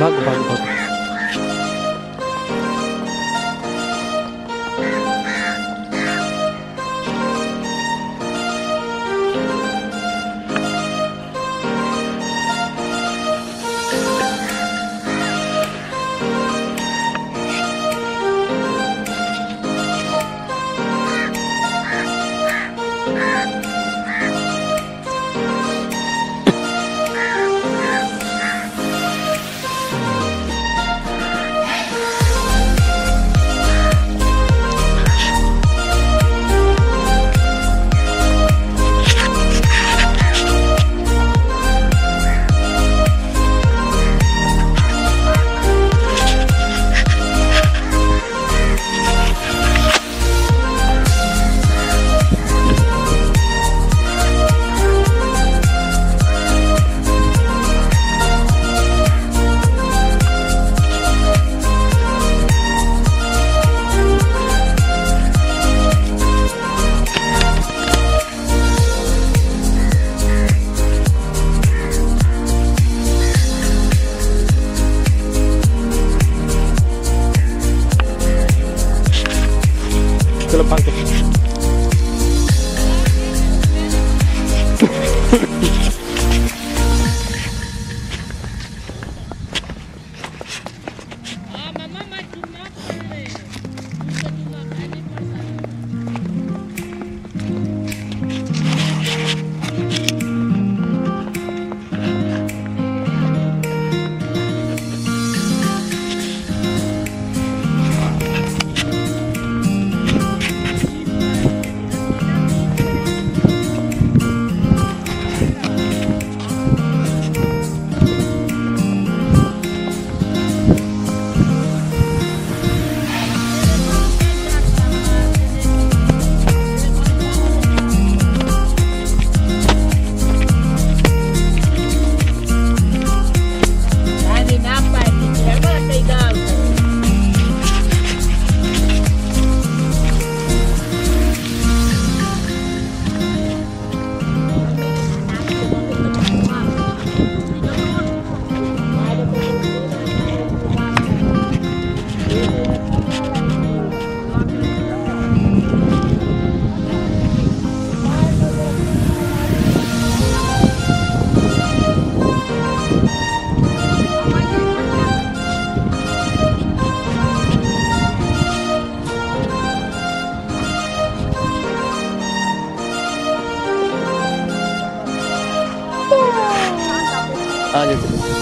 Bhagavad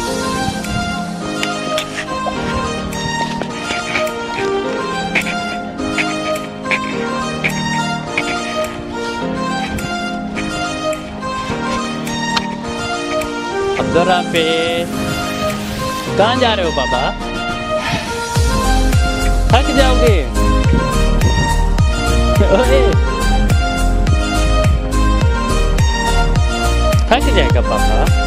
gitu. Abdul Rafi कहाँ जा रहे हो पापा थक जाओगे ओए थक जाएगा पापा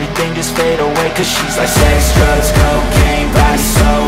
just fade away Cause she's like sex, drugs, cocaine Body so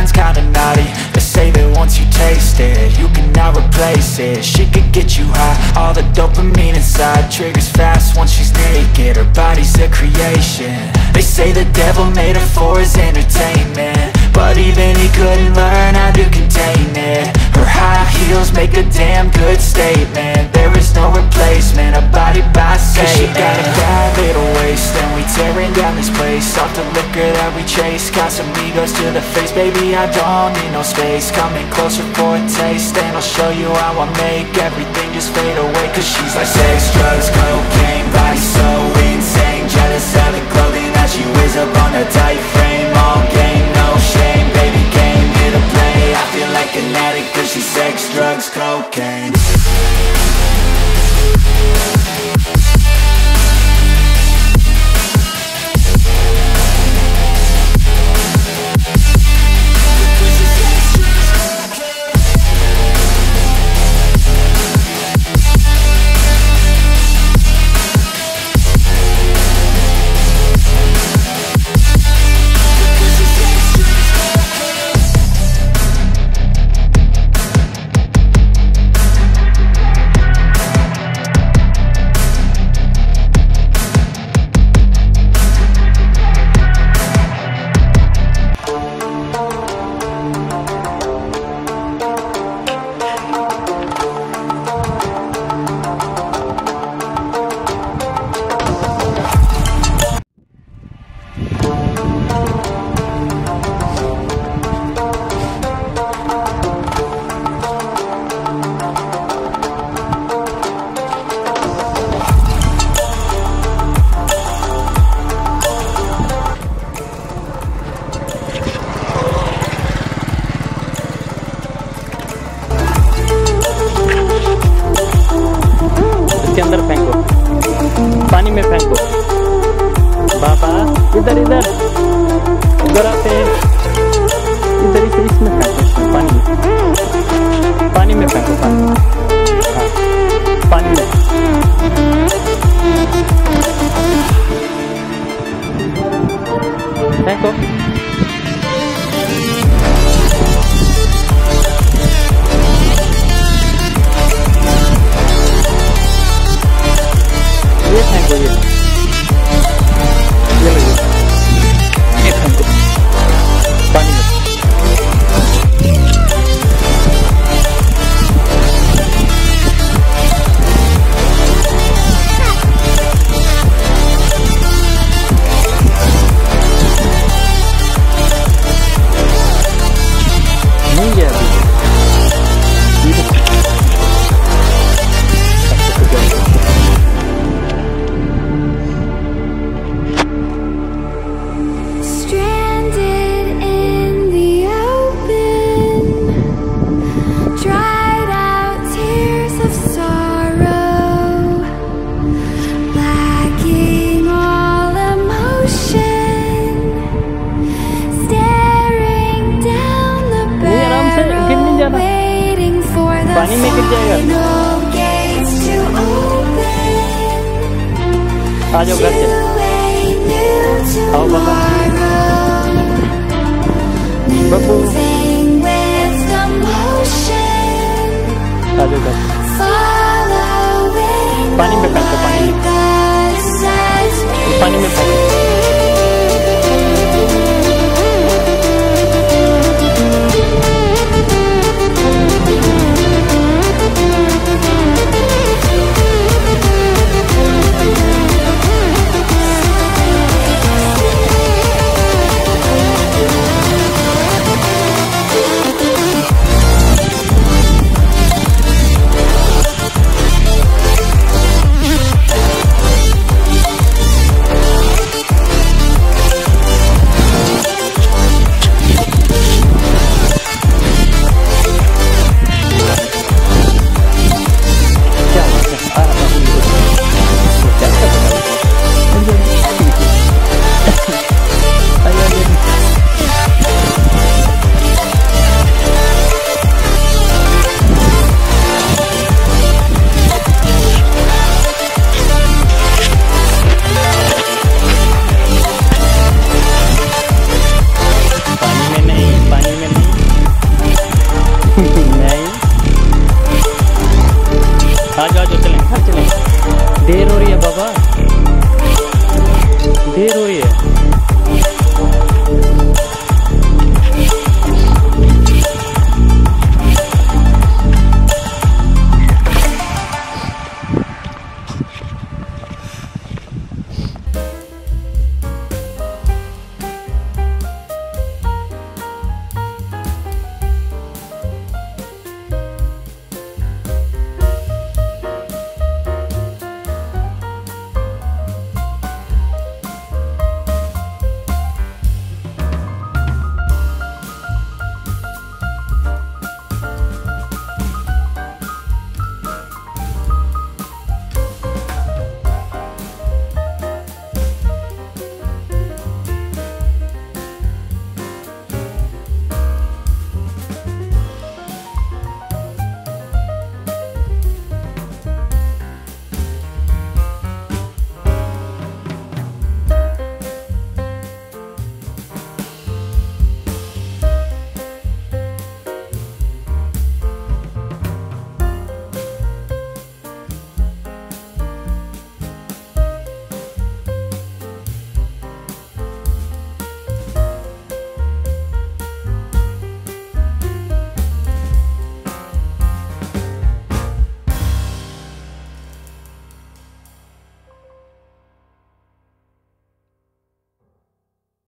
mind's kinda naughty. They say that once you taste it, you can cannot replace it. She could get you high, all the dopamine inside Triggers fast once she's naked, her body's a creation. They say the devil made her for his entertainment. But even he couldn't learn how to contain it high heels make a damn good statement. There is no replacement, a body by Satan Cause she got a bad little waist And we tearing down this place. Off the liquor that we chase Casamigos to the face. Baby, I don't need no space. Coming closer for a taste And I'll show you how I make everything just fade away. Cause she's like sex, drugs, cocaine Body so insane. Jealous of the clothing that she wears up on a tight frame like an addict Cause she's sex, drugs, cocaine पानी में फेंको। बाबा, इधर इधर। इधर आते इधर इसे इसमें फेंको पानी में। पानी में फेंको, पानी हाँ पानी में। फेंको। पानी में गिर जाएगा final gates to open. आ जाओ घर से To a new आओ बाबा Babbu Moving with the motion. आ जाओ घर से Following पानी में फेंको, पानी में। like the sands पानी में फेंको